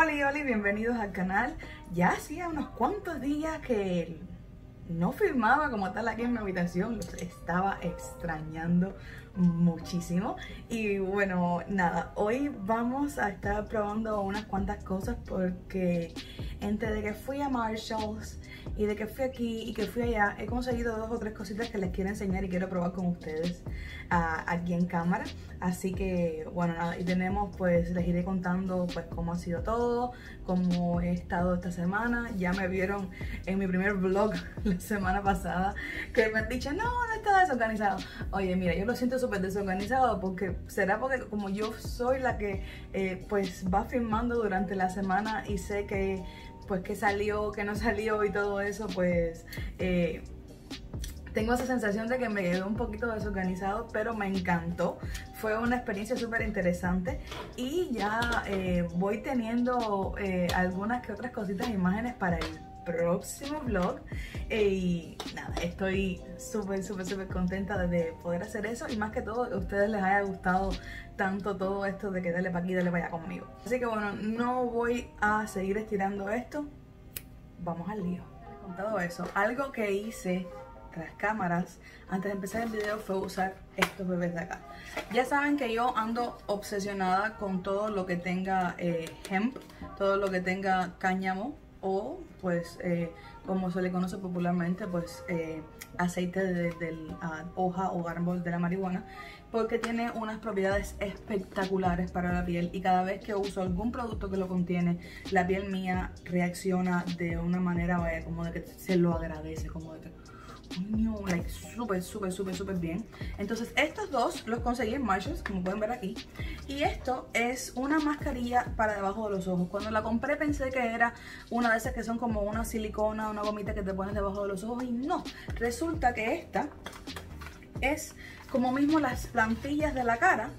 Hola, hola, bienvenidos al canal. Ya hacía unos cuantos días que no filmaba como tal aquí en mi habitación, los estaba extrañando muchísimo y bueno nada hoy vamos a estar probando unas cuantas cosas porque entre de que fui a Marshalls y de que fui aquí y que fui allá he conseguido dos o tres cositas que les quiero enseñar y quiero probar con ustedes uh, aquí en cámara. Así que bueno nada y tenemos pues les iré contando pues cómo ha sido todo cómo he estado esta semana. Ya me vieron en mi primer vlog la semana pasada que me han dicho no no está desorganizado oye mira yo lo siento súper desorganizado porque será porque como yo soy la que eh, pues va filmando durante la semana y sé que pues que salió, que no salió y todo eso, pues eh, tengo esa sensación de que me quedó un poquito desorganizado, pero me encantó. Fue una experiencia súper interesante y ya eh, voy teniendo eh, algunas que otras cositas, imágenes para el próximo vlog y nada, estoy súper, súper, súper contenta de poder hacer eso y más que todo a ustedes les haya gustado tanto todo esto de que dale para aquí, dale para allá conmigo. Así que bueno, no voy a seguir estirando esto, vamos al lío. Con todo eso, algo que hice tras cámaras antes de empezar el video fue usar estos bebés de acá. Ya saben que yo ando obsesionada con todo lo que tenga eh, hemp, todo lo que tenga cáñamo o pues eh, como se le conoce popularmente pues eh, aceite de, la hoja o árbol de la marihuana porque tiene unas propiedades espectaculares para la piel y cada vez que uso algún producto que lo contiene la piel mía reacciona de una manera vaya como de que se lo agradece como de que like súper, súper, súper, súper bien. Entonces estos dos los conseguí en Marshalls, como pueden ver aquí. Y esto es una mascarilla para debajo de los ojos. Cuando la compré pensé que era una de esas que son como una silicona, una gomita que te pones debajo de los ojos. Y no, resulta que esta es como mismo las plantillas de la cara,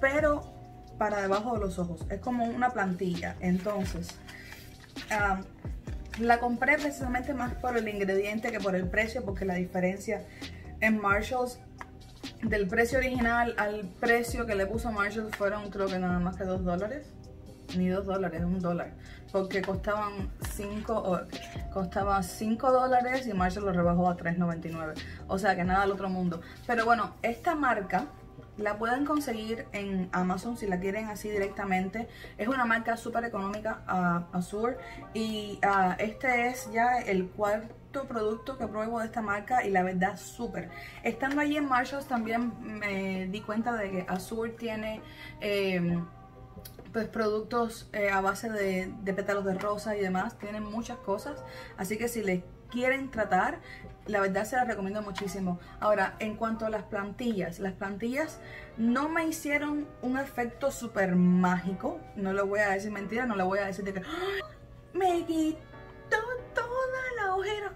pero para debajo de los ojos. Es como una plantilla. Entonces... Ah, la compré precisamente más por el ingrediente que por el precio, porque la diferencia en Marshalls del precio original al precio que le puso Marshalls fueron creo que nada más que 2 dólares. Ni 2 dólares, un dólar. Porque costaban 5 costaba 5 dólares y Marshalls lo rebajó a 3.99. O sea que nada al otro mundo. Pero bueno, esta marca la pueden conseguir en Amazon si la quieren así directamente. Es una marca súper económica, uh, Azure. Y uh, este es ya el cuarto producto que pruebo de esta marca y la verdad súper. Estando allí en Marshalls también me di cuenta de que Azure tiene... Eh, pues productos eh, a base de, de, pétalos de rosa y demás, tienen muchas cosas, así que si les quieren tratar, la verdad se las recomiendo muchísimo. Ahora, en cuanto a las plantillas, las plantillas no me hicieron un efecto súper mágico, no le voy a decir mentira, no le voy a decir de que ¡Ah! me quitó toda la ojera.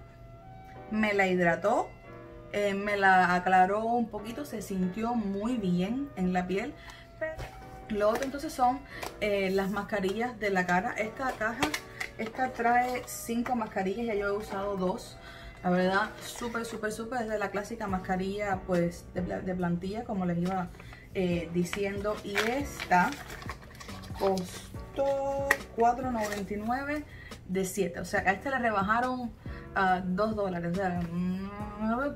Me la hidrató, eh, me la aclaró un poquito, se sintió muy bien en la piel. lo otro entonces son eh, las mascarillas de la cara. Esta caja esta trae cinco mascarillas, ya yo he usado dos. La verdad, súper, súper, súper. Es de la clásica mascarilla, pues, de, plantilla, como les iba eh, diciendo. Y esta costó $4.99 de 7. O sea, a esta le rebajaron a 2 dólares. Mm,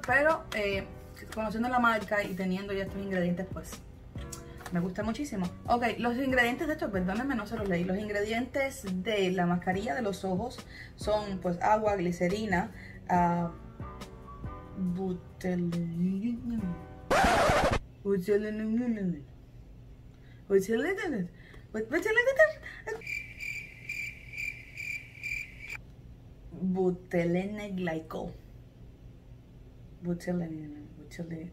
pero, eh, conociendo la marca y teniendo ya estos ingredientes, pues, me gusta muchísimo. Ok, los ingredientes de esto, perdónenme, no se los leí. Los ingredientes de la mascarilla de los ojos son pues agua, glicerina, a botelin botelin botelin botelinoglycol botelin botelin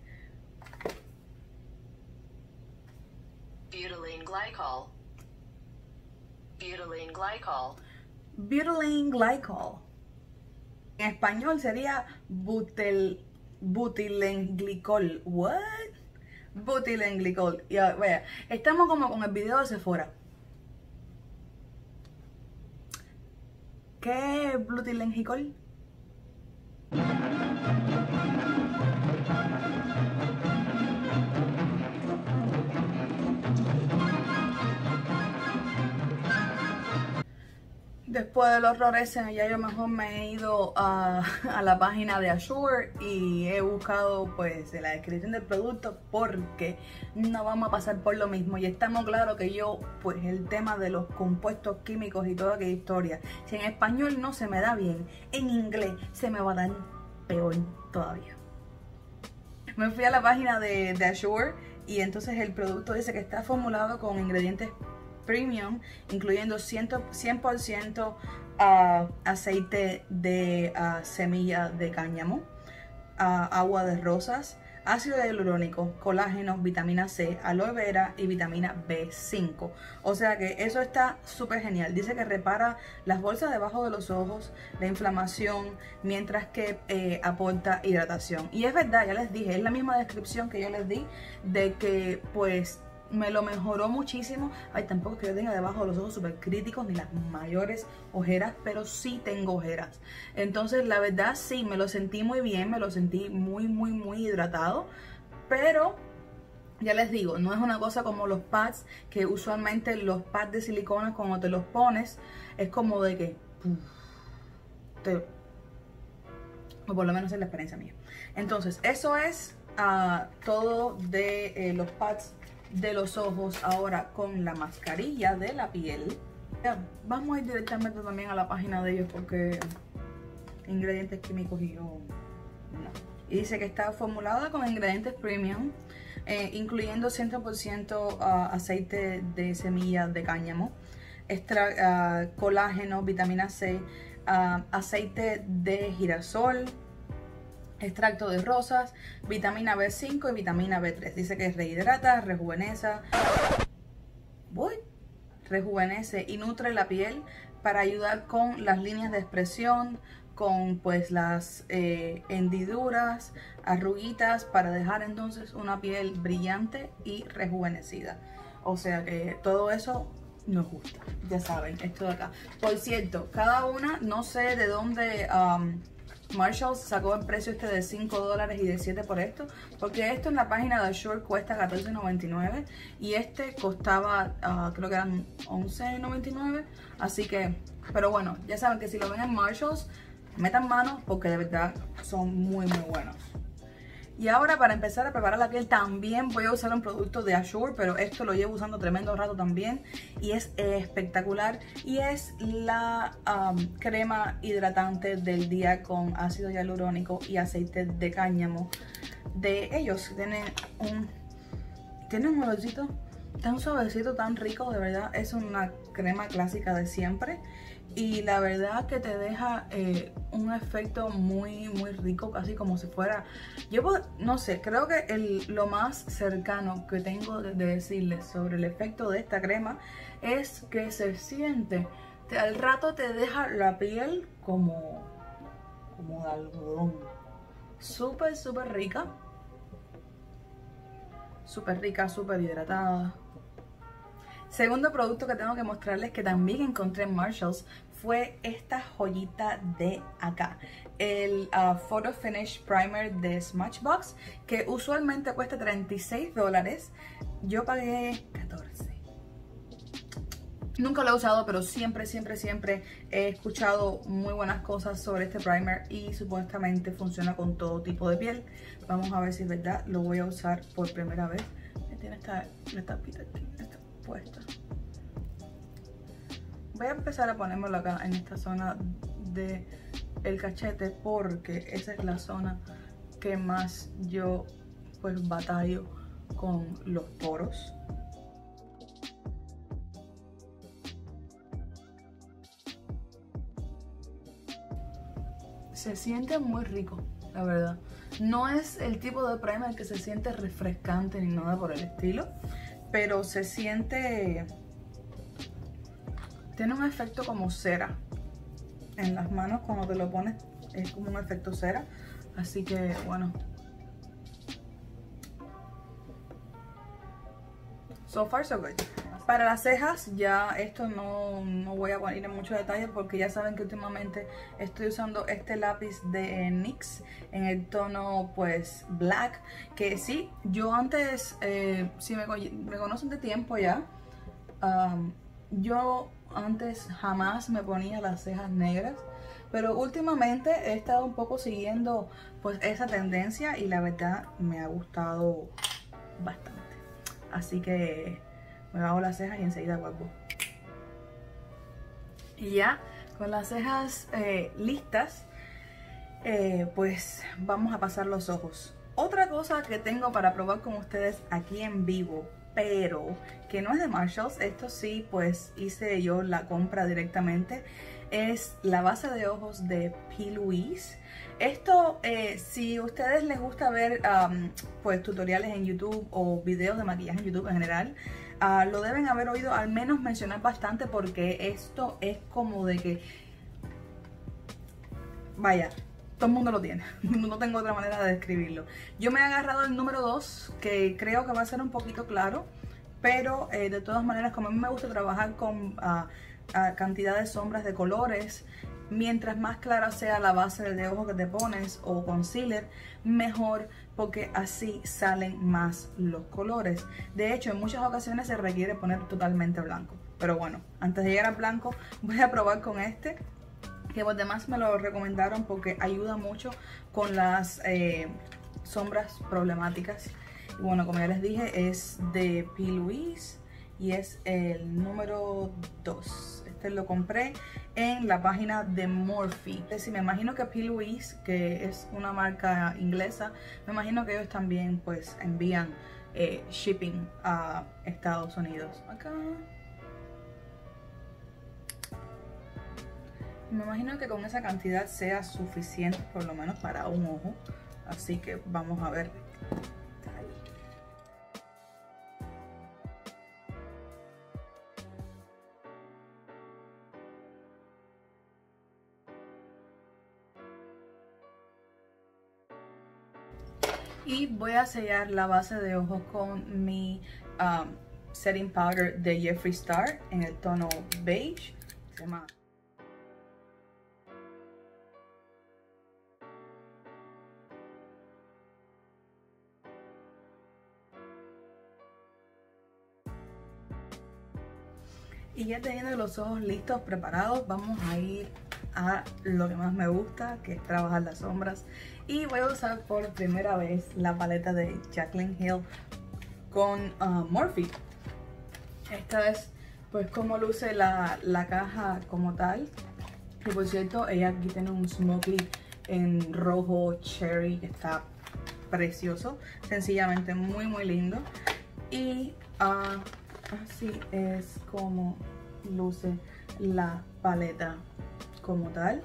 butylene glycol. Butylene glycol. Butylene glycol. En español sería butel, butilenglicol. What? Butilenglicol. Ya, vaya, estamos como con el video de Sephora. ¿Qué es butilenglicol? Después del horror ese, ya yo mejor me he ido a, la página de Ashore y he buscado pues la descripción del producto porque no vamos a pasar por lo mismo. Y estamos claros que yo, pues el tema de los compuestos químicos y toda aquella historia, si en español no se me da bien, en inglés se me va a dar peor todavía. Me fui a la página de, de y entonces el producto dice que está formulado con ingredientes premium, incluyendo 100%, ah, aceite de uh, semilla de cáñamo, uh, agua de rosas, ácido hialurónico, colágeno, vitamina C, aloe vera y vitamina B5. O sea que eso está súper genial. Dice que repara las bolsas debajo de los ojos, la inflamación, mientras que eh, aporta hidratación. Y es verdad, ya les dije, es la misma descripción que yo les di de que pues me lo mejoró muchísimo. Ay, tampoco es que yo tenga debajo de los ojos súper críticos ni las mayores ojeras, pero sí tengo ojeras. Entonces, la verdad, sí, me lo sentí muy bien, me lo sentí muy, muy, muy hidratado. Pero, ya les digo, no es una cosa como los pads, que usualmente los pads de silicona, cuando te los pones, es como de que... o por lo menos es la experiencia mía. Entonces, eso es ah, todo de eh, los pads de los ojos ahora con la mascarilla de la piel. vamos a ir directamente también a la página de ellos porque ingredientes químicos y yo no. Y dice que está formulada con ingredientes premium, eh, incluyendo 100% ah, aceite de semilla de cáñamo, extra, ah, colágeno, vitamina C, ah, aceite de girasol, extracto de rosas, vitamina B5 y vitamina B3. Dice que rehidrata, rejuvenece, rejuvenece y nutre la piel para ayudar con las líneas de expresión, con pues las eh, hendiduras, arruguitas, para dejar entonces una piel brillante y rejuvenecida. O sea que todo eso nos gusta, ya saben, esto de acá. Por cierto, cada una, no sé de dónde... Marshalls sacó el precio este de 5 dólares y de 7 por esto. Porque esto en la página de Short cuesta $14.99 y este costaba, ah, creo que eran $11.99. Así que, pero bueno, ya saben que si lo ven en Marshalls, metan mano porque de verdad son muy muy buenos. Y ahora para empezar a preparar la piel también voy a usar un producto de Ashore, pero esto lo llevo usando tremendo rato también y es espectacular. Y es la crema hidratante del día con ácido hialurónico y aceite de cáñamo de ellos. Tienen un, tiene un olorcito tan suavecito, tan rico, de verdad. Es una crema clásica de siempre y la verdad que te deja eh, un efecto muy muy rico casi como si fuera yo no sé creo que el, lo más cercano que tengo de, decirles sobre el efecto de esta crema es que se siente. Al rato te deja la piel como como de algodón. Súper súper rica. Súper rica súper hidratada. Segundo producto que tengo que mostrarles que también encontré en Marshalls fue esta joyita de acá. El uh, Photo Finish Primer de Smashbox que usualmente cuesta 36 dólares. Yo pagué 14. Nunca lo he usado, pero siempre, siempre, siempre he escuchado muy buenas cosas sobre este primer y supuestamente funciona con todo tipo de piel. Vamos a ver si es verdad. Lo voy a usar por primera vez. Tiene esta, esta aquí, esta puesta. Voy a empezar a ponérmelo acá en esta zona de el cachete porque esa es la zona que más yo pues batallo con los poros. Se siente muy rico, la verdad. No es el tipo de primer que se siente refrescante ni nada por el estilo pero se siente... Tiene un efecto como cera. En las manos cuando te lo pones es como un efecto cera. Así que, bueno. So far so good. Para las cejas ya esto no, no voy a ir en mucho detalle porque ya saben que últimamente estoy usando este lápiz de NYX en el tono pues black. Que sí, yo antes, eh, si me, conocen de tiempo ya, yo antes jamás me ponía las cejas negras, pero últimamente he estado un poco siguiendo pues esa tendencia y la verdad me ha gustado bastante. Así que me hago las cejas y enseguida vuelvo. Y ya con las cejas eh, listas, eh, pues vamos a pasar los ojos. Otra cosa que tengo para probar con ustedes aquí en vivo, pero que no es de Marshalls, esto sí, pues hice yo la compra directamente, es la base de ojos de P. Louise. Esto, eh, si a ustedes les gusta ver pues tutoriales en YouTube o videos de maquillaje en YouTube en general, Ah, lo deben haber oído al menos mencionar bastante porque esto es como de que, vaya, todo el mundo lo tiene, no tengo otra manera de describirlo. Yo me he agarrado el número 2 que creo que va a ser un poquito claro, pero eh, de todas maneras como a mí me gusta trabajar con uh, cantidad de sombras de colores, mientras más clara sea la base de ojo que te pones o concealer, mejor porque así salen más los colores. De hecho, en muchas ocasiones se requiere poner totalmente blanco. Pero bueno, antes de llegar al blanco, voy a probar con este. Que los demás me lo recomendaron porque ayuda mucho con las eh, sombras problemáticas. Y bueno, como ya les dije, es de P. Louise y es el número 2 lo compré en la página de Morphe. Si me imagino que P. Louise, que es una marca inglesa, me imagino que ellos también pues envían eh, shipping a Estados Unidos. Acá. Me imagino que con esa cantidad sea suficiente por lo menos para un ojo. Así que vamos a ver Y voy a sellar la base de ojos con mi um, setting powder de Jeffree Star en el tono beige. Y ya teniendo los ojos listos, preparados, vamos a ir a lo que más me gusta, que es trabajar las sombras. Y voy a usar por primera vez la paleta de Jacqueline Hill con uh, Morphe. Esta es pues como luce la, la caja como tal. Que por cierto, ella aquí tiene un smoky en rojo cherry que está precioso. Sencillamente muy muy lindo. Y uh, así es como luce la paleta como tal.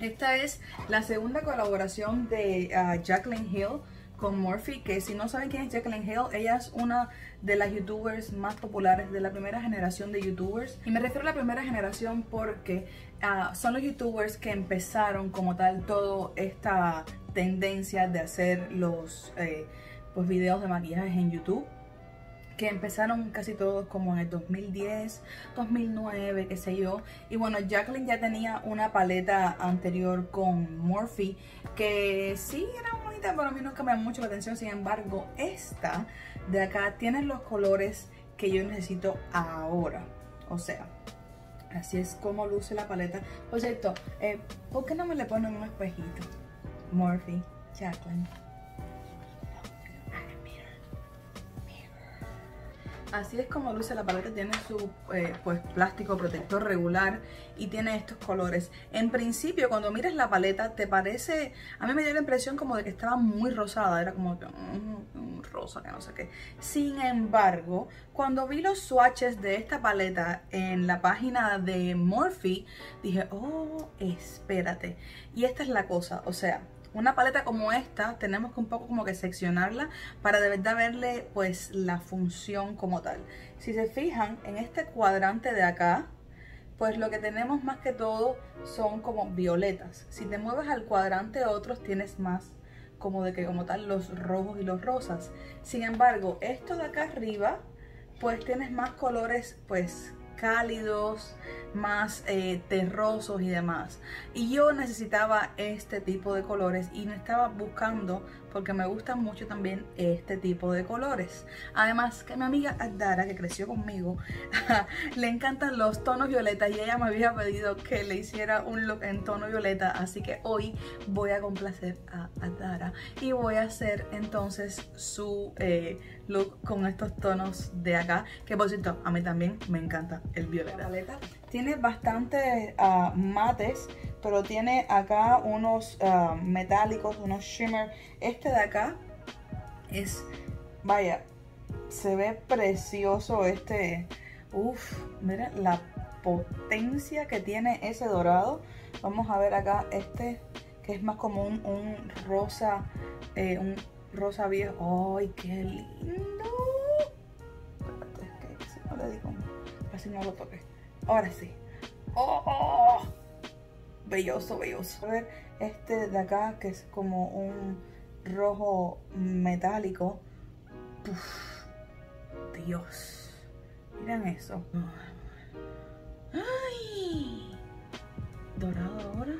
Esta es la segunda colaboración de uh, Jacqueline Hill con Morphe, que si no saben quién es Jacqueline Hill, ella es una de las youtubers más populares de la primera generación de youtubers. Y me refiero a la primera generación porque uh, son los youtubers que empezaron como tal toda esta tendencia de hacer los eh, pues videos de maquillaje en YouTube que empezaron casi todos como en el 2010, 2009, qué sé yo. Y bueno, Jacqueline ya tenía una paleta anterior con Morphe que sí era bonita, pero a mí no cambia mucho la atención. Sin embargo, esta de acá tiene los colores que yo necesito ahora. O sea, así es como luce la paleta. Por cierto, eh, ¿por qué no me le ponen un espejito? Morphe, Jacqueline. Así es como luce la paleta, tiene su eh, pues, plástico protector regular y tiene estos colores. En principio, cuando miras la paleta, te parece, a mí me dio la impresión como de que estaba muy rosada, era como que un rosa, que no sé qué. Sin embargo, cuando vi los swatches de esta paleta en la página de Morphe, dije, oh, espérate. Y esta es la cosa, o sea, una paleta como esta tenemos que un poco como que seccionarla para de verdad verle pues la función como tal. Si se fijan en este cuadrante de acá, pues lo que tenemos más que todo son como violetas. Si te mueves al cuadrante otros tienes más como de que como tal los rojos y los rosas. Sin embargo, esto de acá arriba pues tienes más colores pues cálidos, más eh, terrosos y demás. Y yo necesitaba este tipo de colores y me estaba buscando porque me gustan mucho también este tipo de colores. Además que mi amiga Adara, que creció conmigo, le encantan los tonos violetas y ella me había pedido que le hiciera un look en tono violeta, así que hoy voy a complacer a Adara y voy a hacer entonces su eh, look con estos tonos de acá, que por cierto a mí también me encanta el violeta. Tiene bastante uh, mates, pero tiene acá unos uh, metálicos, unos shimmer. Este de acá es, vaya, se ve precioso este. Uff, mira la potencia que tiene ese dorado. Vamos a ver acá este que es más como un, un rosa, eh, un rosa viejo. ¡Ay, qué lindo! Espérate, que si no le digo, casi no lo toqué. Ahora sí. ¡Oh! Belloso, belloso. A ver, este de acá que es como un rojo metálico. Dios. Miren eso. ¡Ay! Dorado ahora.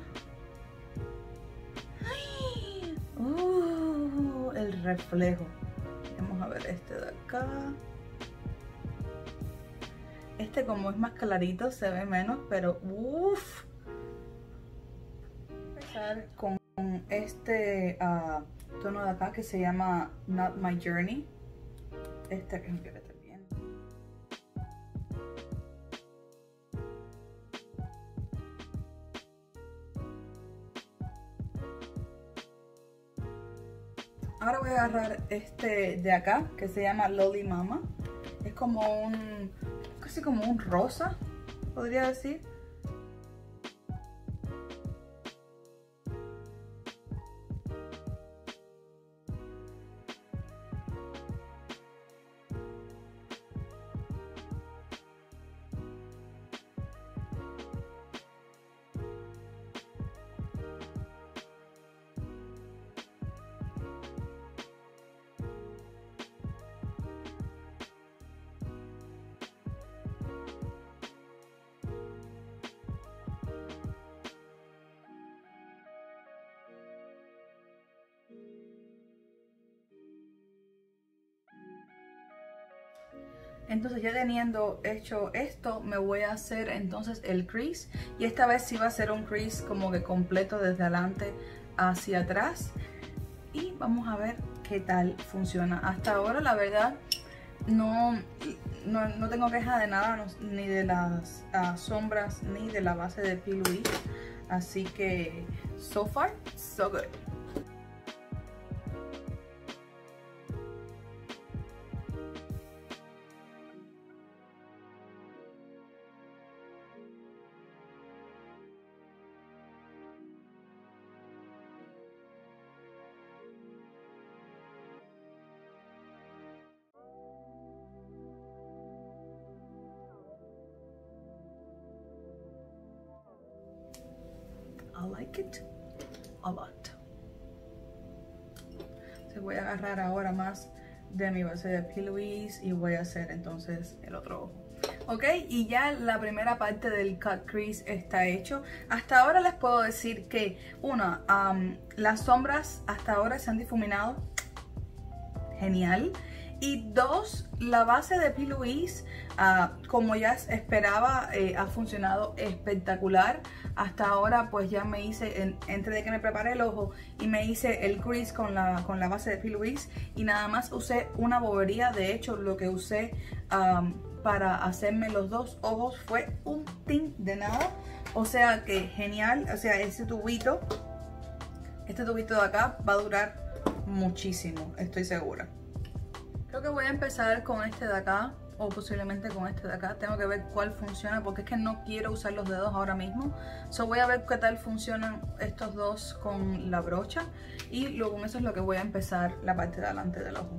¡Ay! Uh, el reflejo. Vamos a ver este de acá. Este como es más clarito se ve menos, pero uff. Con este uh, tono de acá que se llama Not My Journey. Este que es bien. Ahora voy a agarrar este de acá que se llama Lolly Mama. Es como un casi como un rosa, podría decir. Teniendo hecho esto, me voy a hacer entonces el crease. Y esta vez sí va a ser un crease como que completo desde adelante hacia atrás. Y vamos a ver qué tal funciona. Hasta ahora la verdad no, no, tengo queja de nada, ni de las sombras, ni de la base de P. Así que, so far, so good. De mi base de P. Louise y voy a hacer entonces el otro ojo. Ok, y ya la primera parte del cut crease está hecho. Hasta ahora les puedo decir que, una, las sombras hasta ahora se han difuminado. Genial. Y dos, la base de P. Louise, ah, como ya esperaba, eh, ha funcionado espectacular. Hasta ahora pues ya me hice, entre de que me preparé el ojo y me hice el crease con la, con la base de P. Louise. Y nada más usé una bobería, de hecho lo que usé para hacerme los dos ojos fue un tint de nada. O sea que genial, o sea ese tubito, este tubito de acá va a durar muchísimo, estoy segura. Creo que voy a empezar con este de acá o posiblemente con este de acá. Tengo que ver cuál funciona porque es que no quiero usar los dedos ahora mismo. So voy a ver qué tal funcionan estos dos con la brocha y luego con eso es lo que voy a empezar la parte de adelante del ojo.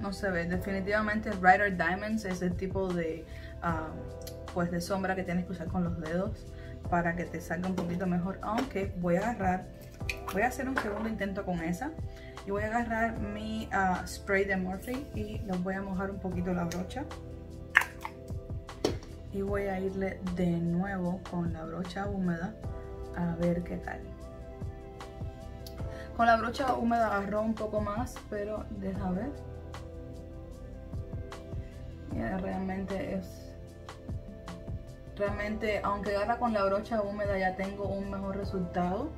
No, se ve. Definitivamente Brighter Diamonds es el tipo de, ah, pues de sombra que tienes que usar con los dedos para que te salga un poquito mejor. Aunque voy a agarrar Voy a hacer un segundo intento con esa. Y voy a agarrar mi ah, spray de Morphe y los voy a mojar un poquito la brocha. Y voy a irle de nuevo con la brocha húmeda A ver qué tal. Con la brocha húmeda agarró un poco más, pero deja ver. realmente es... Realmente, aunque agarra con la brocha húmeda ya tengo un mejor resultado.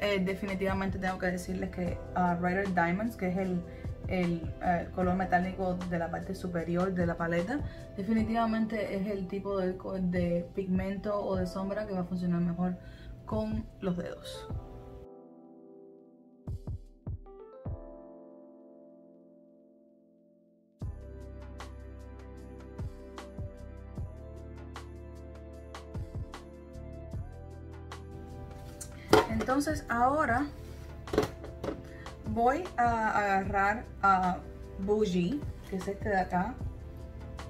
Eh, definitivamente tengo que decirles que uh, Rider Diamonds, que es el, el eh, color metálico de la parte superior de la paleta, definitivamente es el tipo de, de pigmento o de sombra que va a funcionar mejor con los dedos. Entonces ahora voy a agarrar a Bougie, que es este de acá,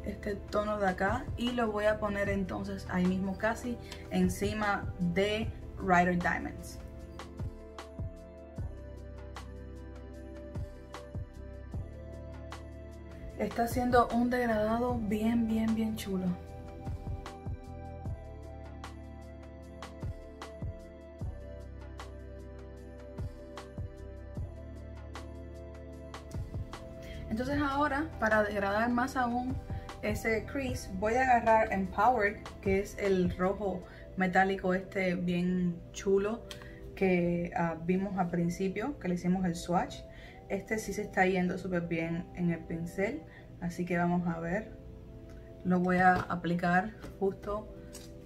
este tono de acá, y lo voy a poner entonces ahí mismo casi encima de Rider Diamonds. Está haciendo un degradado bien, bien, bien chulo. Entonces ahora, para degradar más aún ese crease, voy a agarrar Empowered, que es el rojo metálico este bien chulo que ah, vimos al principio, que le hicimos el swatch. Este sí se está yendo súper bien en el pincel, así que vamos a ver. Lo voy a aplicar justo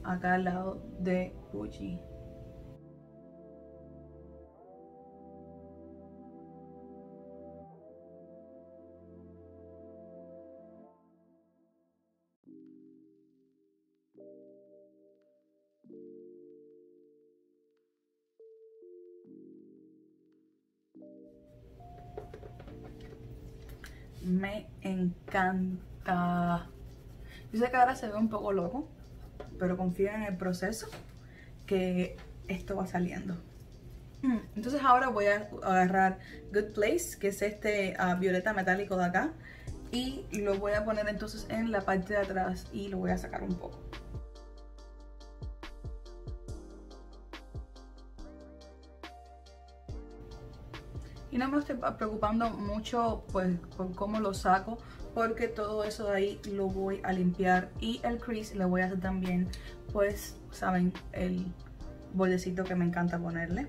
acá al lado de Fuji. Encanta. Yo sé que ahora se ve un poco loco, pero confía en el proceso que esto va saliendo. Mm, entonces ahora voy a agarrar Good Place, que es este ah, violeta metálico de acá, y lo voy a poner entonces en la parte de atrás y lo voy a sacar un poco. y no me estoy preocupando mucho pues por cómo lo saco porque todo eso de ahí lo voy a limpiar y el crease le voy a hacer también pues saben el bordecito que me encanta ponerle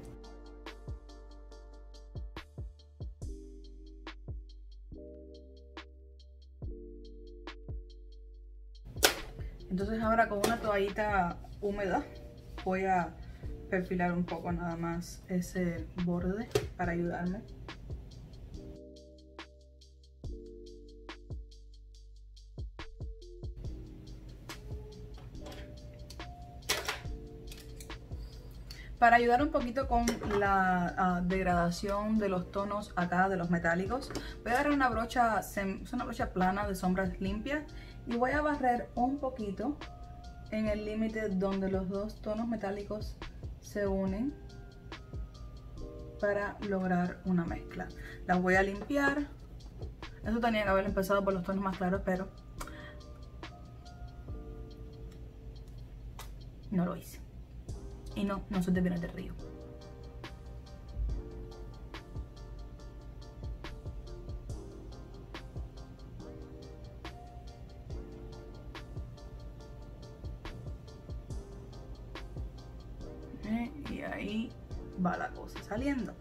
entonces ahora con una toallita húmeda voy a perfilar un poco nada más ese borde para ayudarme. Para ayudar un poquito con la ah, degradación de los tonos acá de los metálicos, voy a agarrar una brocha, una brocha plana de sombras limpias y voy a barrer un poquito en el límite donde los dos tonos metálicos se unen para lograr una mezcla. Las voy a limpiar. Eso tenía que haber empezado por los tonos más claros, pero no lo hice. Y no, no soy de Pinar del Río. y ahí va la cosa saliendo.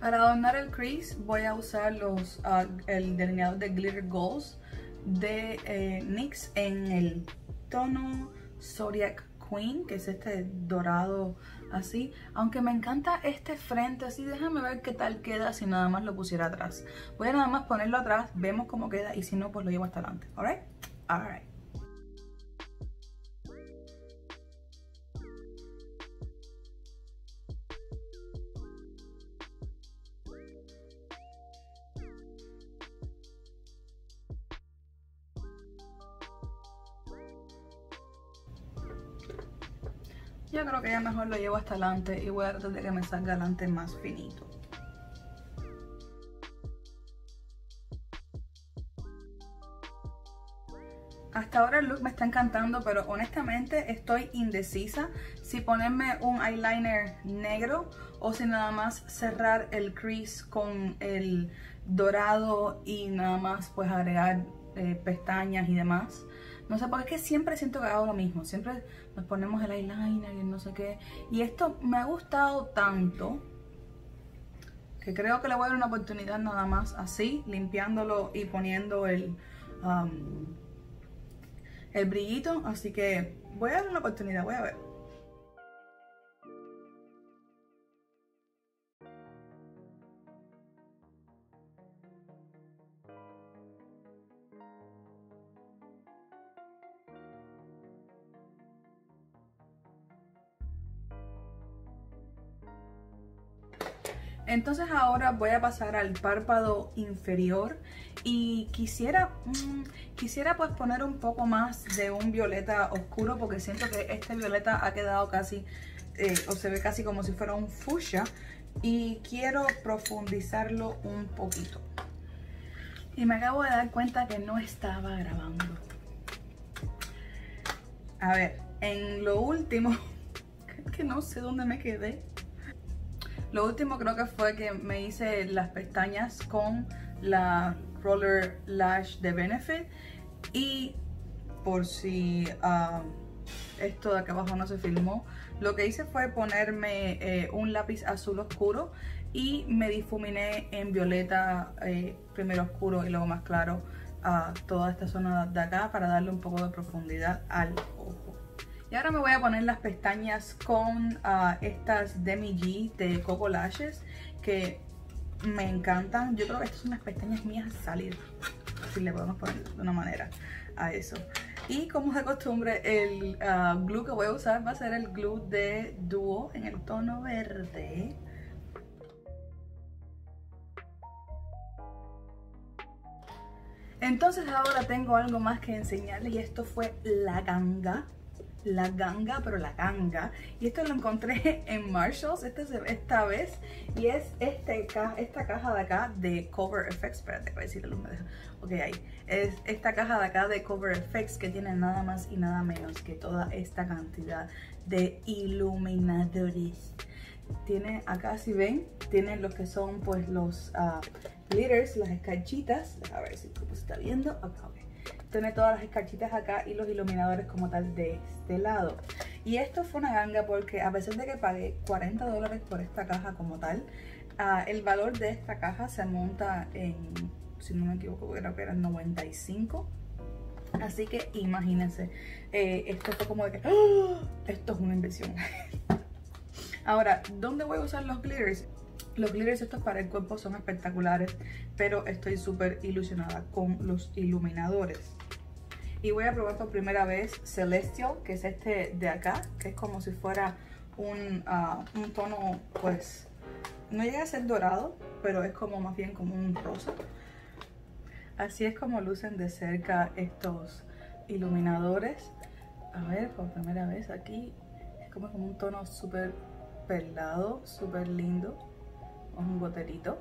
Para adornar el crease voy a usar los, ah, el delineador de Glitter Goals de eh, NYX en el tono Zodiac Queen, que es este dorado así. Aunque me encanta este frente así, déjame ver qué tal queda si nada más lo pusiera atrás. Voy a nada más ponerlo atrás, vemos cómo queda y si no pues lo llevo hasta adelante. Alright? Alright. Yo creo que ya mejor lo llevo hasta adelante y voy a tratar de que me salga adelante más finito. hasta ahora el look me está encantando, pero honestamente estoy indecisa si ponerme un eyeliner negro o si nada más cerrar el crease con el dorado y nada más pues agregar eh, pestañas y demás. No sé, porque es que siempre siento que hago lo mismo. Siempre nos ponemos el eyeliner y no sé qué. Y esto me ha gustado tanto que creo que le voy a dar una oportunidad nada más así, limpiándolo y poniendo el... Um, el brillito, así que voy a dar una oportunidad, voy a ver. Entonces ahora voy a pasar al párpado inferior y quisiera, mm, quisiera pues poner un poco más de un violeta oscuro porque siento que este violeta ha quedado casi, eh, o se ve casi como si fuera un fuchsia y quiero profundizarlo un poquito. Y me acabo de dar cuenta que no estaba grabando. A ver, en lo último, que no sé dónde me quedé. Lo último creo que fue que me hice las pestañas con la Roller Lash de Benefit. Y por si uh, esto de acá abajo no se filmó, lo que hice fue ponerme eh, un lápiz azul oscuro y me difuminé en violeta eh, primero oscuro y luego más claro a toda esta zona de acá para darle un poco de profundidad al ojo. Y ahora me voy a poner las pestañas con uh, estas Demi G de Coco Lashes que me encantan. Yo creo que estas son las pestañas mías salidas, si le podemos poner de una manera a eso. Y como de costumbre, el uh, glue que voy a usar va a ser el glue de Duo en el tono verde. Entonces ahora tengo algo más que enseñarles y esto fue la ganga la ganga, pero la ganga. Y esto lo encontré en Marshalls esta, esta vez. Y es este, esta caja de acá de Cover Effects. Espérate, voy a decir el Ok, ahí. Es esta caja de acá de Cover Effects que tiene nada más y nada menos que toda esta cantidad de iluminadores. Tiene acá, si ven, tiene lo que son pues los uh, glitters, las escarchitas. A ver si se está viendo. Acá, tiene todas las escarchitas acá y los iluminadores como tal de este lado. Y esto fue una ganga porque a pesar de que pagué 40 dólares por esta caja como tal, uh, el valor de esta caja se monta en, si no me equivoco, creo que eran 95 Así que imagínense, eh, esto fue como de que, ¡Oh! esto es una inversión. Ahora, ¿dónde voy a usar los glitters? Los glitters estos para el cuerpo son espectaculares, pero estoy súper ilusionada con los iluminadores. Y voy a probar por primera vez Celestial, que es este de acá, que es como si fuera un, ah, un tono, pues, no llega a ser dorado, pero es como más bien como un rosa. Así es como lucen de cerca estos iluminadores. A ver, por primera vez aquí, es como, como un tono súper perlado, súper lindo. Un goterito.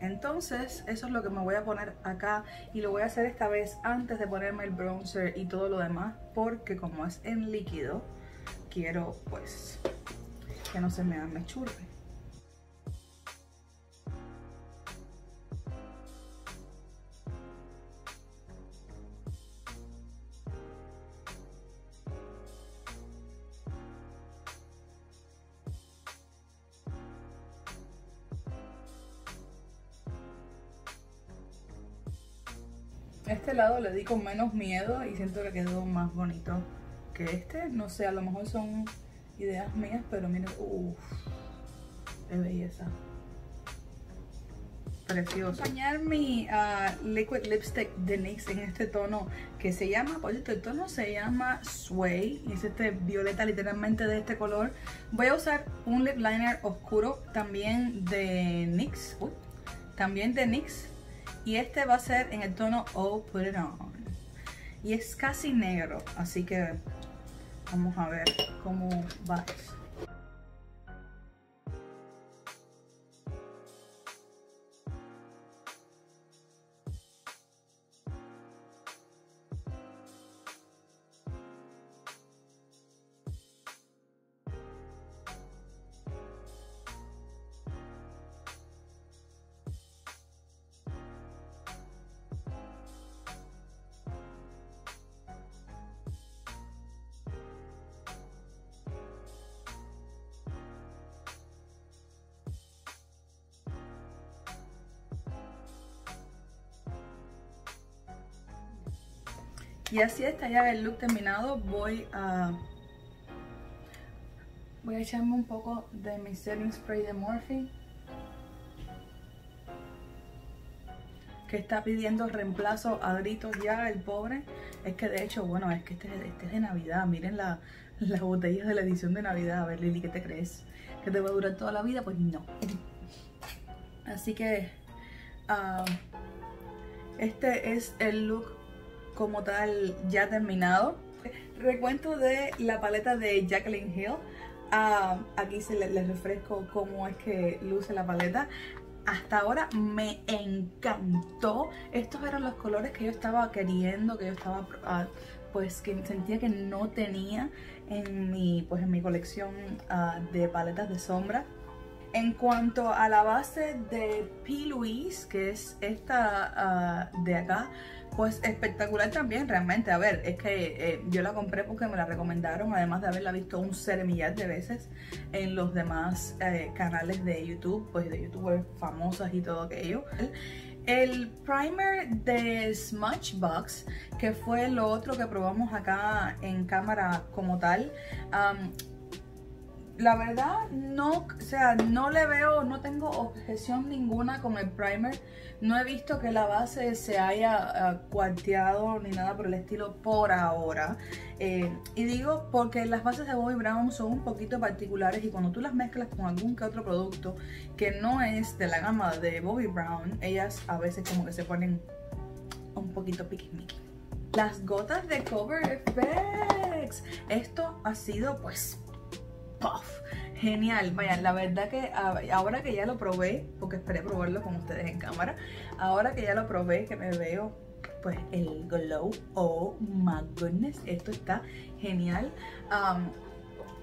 Entonces, eso es lo que me voy a poner acá y lo voy a hacer esta vez antes de ponerme el bronzer y todo lo demás porque como es en líquido, quiero pues que no se me, me Este lado le di con menos miedo y siento que quedó más bonito que este. No sé, a lo mejor son ideas mías, pero miren, uff, qué belleza. Precioso. Acompañar mi uh, liquid lipstick de NYX en este tono que se llama, por cierto, el tono se llama Sway es este violeta literalmente de este color. Voy a usar un lip liner oscuro también de NYX, también de NYX y este va a ser en el tono Oh Put It On. Y es casi negro, así que vamos a ver cómo va Y así está ya el look terminado. Voy a... Voy a echarme un poco de mi setting spray de Morphe. Que está pidiendo reemplazo a gritos ya el pobre. Es que de hecho, bueno, es que este, este es de Navidad. Miren la, las botellas de la edición de Navidad. A ver, Lili, ¿qué te crees? ¿Que te va a durar toda la vida? Pues no. Así que... ah, este es el look como tal ya terminado. Recuento de la paleta de Jacqueline Hill. Ah, aquí se les, refresco cómo es que luce la paleta. Hasta ahora me encantó. Estos eran los colores que yo estaba queriendo, que yo estaba ah, pues que sentía que no tenía en mi, pues, en mi colección ah, de paletas de sombra. En cuanto a la base de P. Louise, que es esta ah, de acá, pues espectacular también realmente. A ver, es que eh, yo la compré porque me la recomendaron, además de haberla visto un millar de veces en los demás eh, canales de YouTube, pues de youtubers famosas y todo aquello. El primer de Smudgebox, que fue lo otro que probamos acá en cámara como tal, um, la verdad no, o sea, no le veo, no tengo objeción ninguna con el primer. No he visto que la base se haya uh, cuarteado ni nada por el estilo por ahora. Eh, y digo porque las bases de Bobbi Brown son un poquito particulares y cuando tú las mezclas con algún que otro producto que no es de la gama de Bobbi Brown, ellas a veces como que se ponen un poquito piquismiqui. Las gotas de Cover FX. Esto ha sido pues puff, genial. Vaya, la verdad que ahora que ya lo probé, porque esperé probarlo con ustedes en cámara, ahora que ya lo probé, que me veo pues el glow, oh my goodness, esto está genial. Um,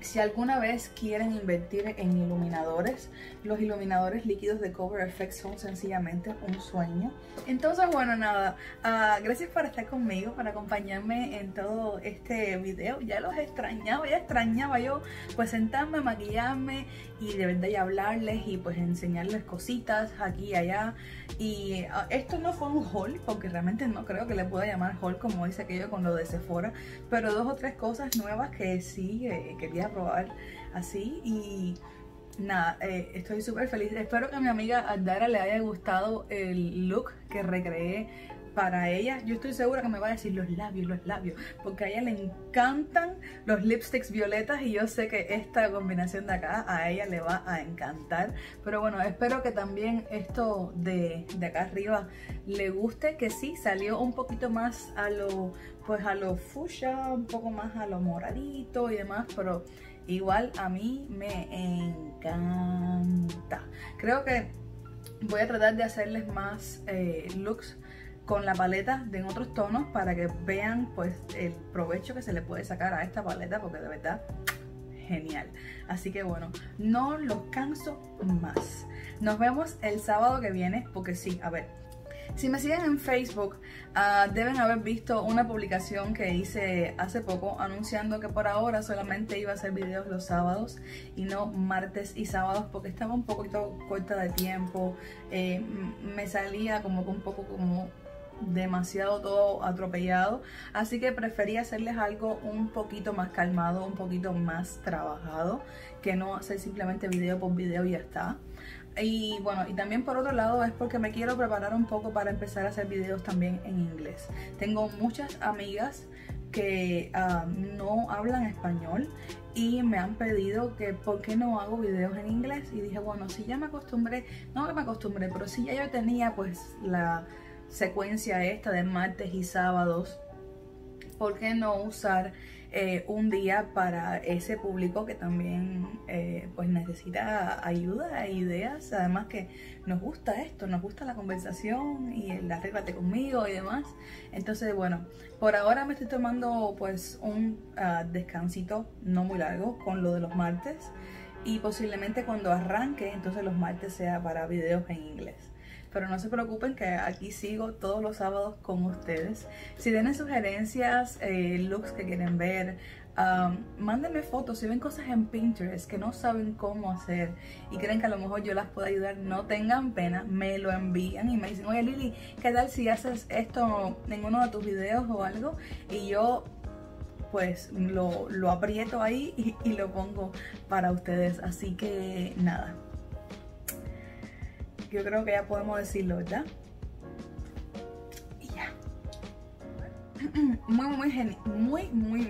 si alguna vez quieren invertir en iluminadores, los iluminadores líquidos de Cover FX son sencillamente un sueño. Entonces, bueno, nada, uh, gracias por estar conmigo, por acompañarme en todo este video. Ya los extrañaba, ya extrañaba yo pues sentarme, maquillarme y de verdad ya hablarles y pues enseñarles cositas aquí y allá. Y uh, esto no fue un haul, porque realmente no creo que le pueda llamar haul como dice aquello con lo de Sephora, pero dos o tres cosas nuevas que sí eh, quería probar así y nada, eh, estoy súper feliz. Espero que a mi amiga Adara le haya gustado el look que recreé para ella. Yo estoy segura que me va a decir los labios, los labios, porque a ella le encantan los lipsticks violetas y yo sé que esta combinación de acá a ella le va a encantar. Pero bueno, espero que también esto de, de acá arriba le guste, que sí, salió un poquito más a lo, pues a lo fuchsia, un poco más a lo moradito y demás, pero igual a mí me encanta. Creo que voy a tratar de hacerles más eh, looks con la paleta de en otros tonos para que vean pues el provecho que se le puede sacar a esta paleta porque de verdad genial. Así que bueno, no los canso más. Nos vemos el sábado que viene porque sí, a ver, si me siguen en Facebook, uh, deben haber visto una publicación que hice hace poco anunciando que por ahora solamente iba a hacer videos los sábados y no martes y sábados porque estaba un poquito corta de tiempo. Eh, me salía como un poco como demasiado todo atropellado así que preferí hacerles algo un poquito más calmado un poquito más trabajado que no hacer simplemente video por video y ya está y bueno, y también por otro lado es porque me quiero preparar un poco para empezar a hacer videos también en inglés. Tengo muchas amigas que ah, no hablan español y me han pedido que por qué no hago videos en inglés y dije bueno si ya me acostumbré, no que me acostumbré, pero si ya yo tenía pues la secuencia esta de martes y sábados, ¿por qué no usar eh, un día para ese público que también eh, pues necesita ayuda e ideas? Además que nos gusta esto, nos gusta la conversación y el arréglate conmigo y demás. Entonces, bueno, por ahora me estoy tomando pues un ah, descansito no muy largo con lo de los martes y posiblemente cuando arranque entonces los martes sea para videos en inglés pero no se preocupen que aquí sigo todos los sábados con ustedes. Si tienen sugerencias, eh, looks que quieren ver, Um, mándenme fotos si ven cosas en Pinterest que no saben cómo hacer y creen que a lo mejor yo las puedo ayudar, no tengan pena, me lo envían y me dicen, oye Lili, ¿qué tal si haces esto en uno de tus videos o algo? Y yo pues lo, lo aprieto ahí y lo pongo para ustedes. Así que nada, yo creo que ya podemos decirlo, ¿verdad? Y ya. Muy, muy genial, muy, muy